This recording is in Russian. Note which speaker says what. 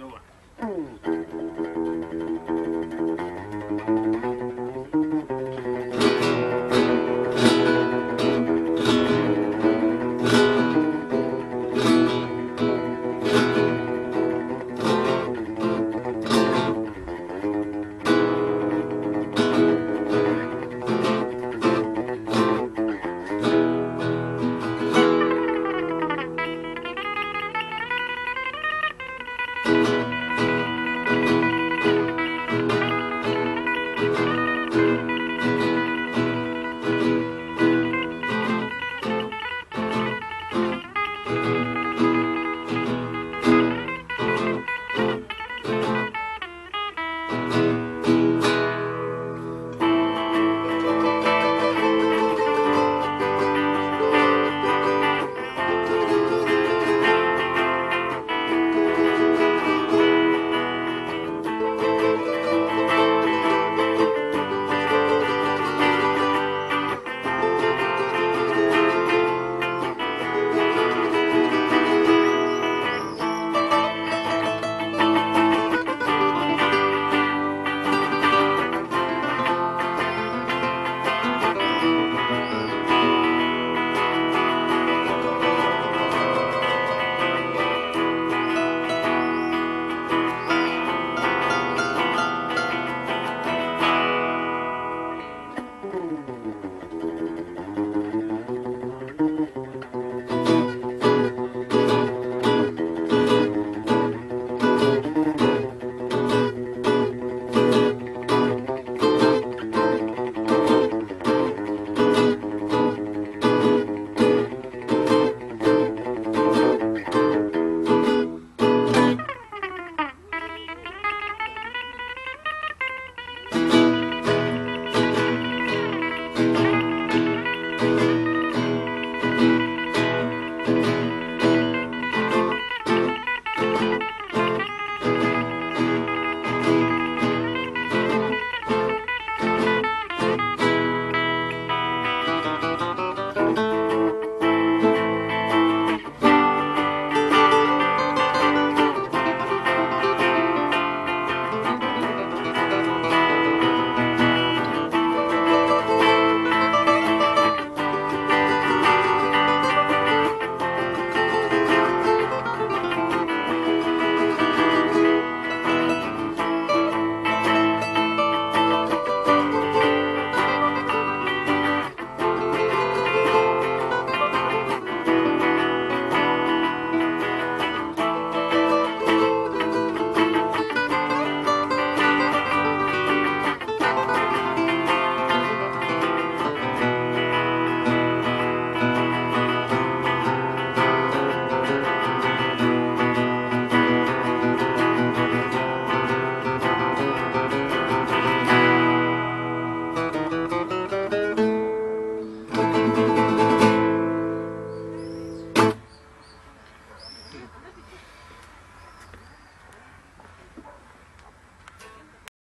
Speaker 1: Давай.
Speaker 2: Thank you.